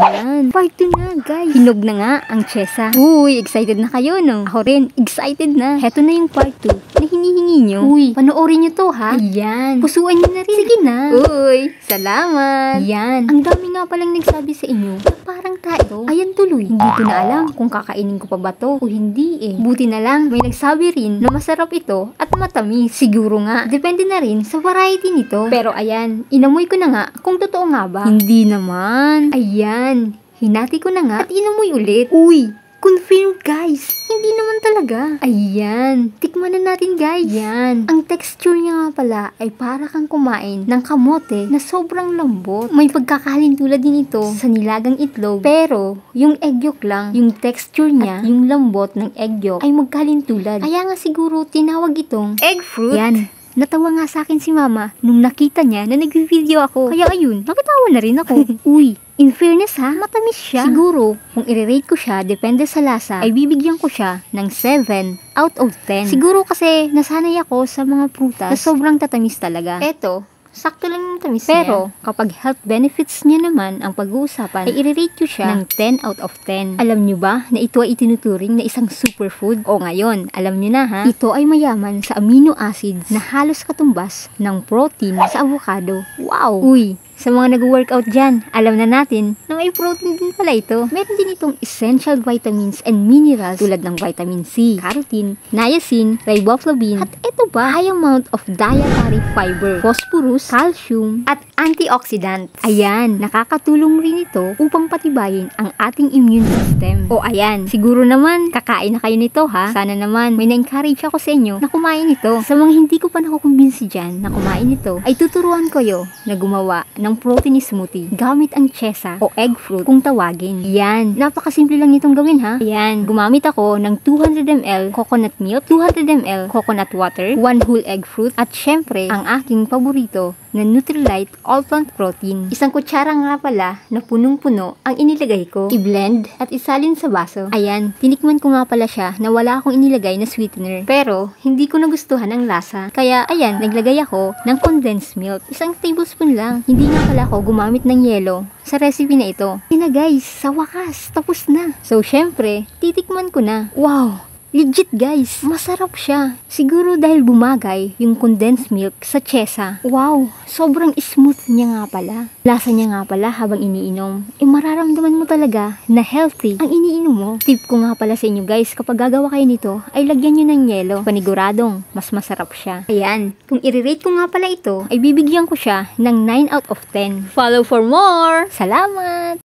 Ayan, part 2 na guys. Hinog na nga ang Chesa. Uy, excited na kayo no? Ako rin, excited na. Heto na yung part 2 na hinihingi nyo. Uy, panoorin nyo to ha. Ayan, pusuan nyo na rin. Sige na. Uy, salamat. Ayan, ang dami nga palang nagsabi sa inyo na parang tayo. Ayan tuloy. Hindi ko na alam kung kakainin ko pa ba to o hindi eh. Buti na lang, may nagsabi rin na masarap ito at matamis. Siguro nga, depende na rin sa variety nito. Pero ayan, inamoy ko na nga kung totoo nga ba. Hindi naman. Ayan, hinati ko na nga at inamoy ulit. Uy, confirmed guys. Hindi naman talaga. Ayan, tikman na natin guys. Yan, ang texture niya nga pala ay para kang kumain ng kamote na sobrang lambot. May pagkakahalin tulad din ito sa nilagang itlog. Pero, yung egg yolk lang, yung texture niya, yung lambot ng egg yolk ay magkahalin tulad. Kaya nga siguro tinawag itong egg fruit. Yan, Natawa nga sa akin si mama nung nakita niya na nag-video ako. Kaya ayun, nakitawa na rin ako. Uy, in fairness ha, matamis siya. Siguro, kung i-rate ko siya, depende sa lasa, ay bibigyan ko siya ng 7 out of 10. Siguro kasi nasanay ako sa mga prutas na sobrang tatamis talaga. Eto, sakto lang yung tamis Pero, kapag health benefits niya naman ang pag-uusapan, ay i-rate ko siya ng 10 out of 10. Alam niyo ba na ito ay itinuturing na isang superfood? O ngayon, alam niyo na ha, ito ay mayaman sa amino acids na halos katumbas ng protein sa avocado. Wow! Uy, sa mga nag-workout dyan, alam na natin na may protein din pala ito. Meron din itong essential vitamins and minerals tulad ng vitamin C, carotene, niacin, riboflavin, at ito ba, high amount of dietary fiber, phosphorus, calcium, at antioxidant. Ayan, nakakatulong rin ito upang patibayin ang ating immune system. O ayan, siguro naman, kakain na kayo nito ha. Sana naman, may na-encourage ako sa inyo na kumain ito. Sa mga hindi ko pa nakukumbinsi dyan na kumain ito, ay tuturuan ko kayo na gumawa ng protein smoothie gamit ang chesa o egg fruit kung tawagin. Yan, napakasimple lang itong gawin ha. Yan, gumamit ako ng 200ml coconut milk, 200ml coconut water, 1 whole egg fruit, at syempre, ang aking paborito na Nutrilite All-Plant Protein. Isang kutsara nga pala na punong-puno ang inilagay ko. I-blend at isalin sa baso. Ayan, tinikman ko nga pala siya na wala akong inilagay na sweetener. Pero, hindi ko nagustuhan ang lasa. Kaya, ayan, naglagay ako ng condensed milk. Isang tablespoon lang. Hindi nga pala ako gumamit ng yelo sa recipe na ito. Yun guys, sa wakas, tapos na. So, syempre, titikman ko na. Wow! Legit guys, masarap siya. Siguro dahil bumagay yung condensed milk sa chesa. Wow, sobrang smooth niya nga pala. Lasa niya nga pala habang iniinom. E mararamdaman mo talaga na healthy ang iniinom mo. Tip ko nga pala sa inyo guys, kapag gagawa kayo nito, ay lagyan nyo ng yelo. Paniguradong, mas masarap siya. Ayan, kung i-rate ko nga pala ito, ay bibigyan ko siya ng 9 out of 10. Follow for more! Salamat!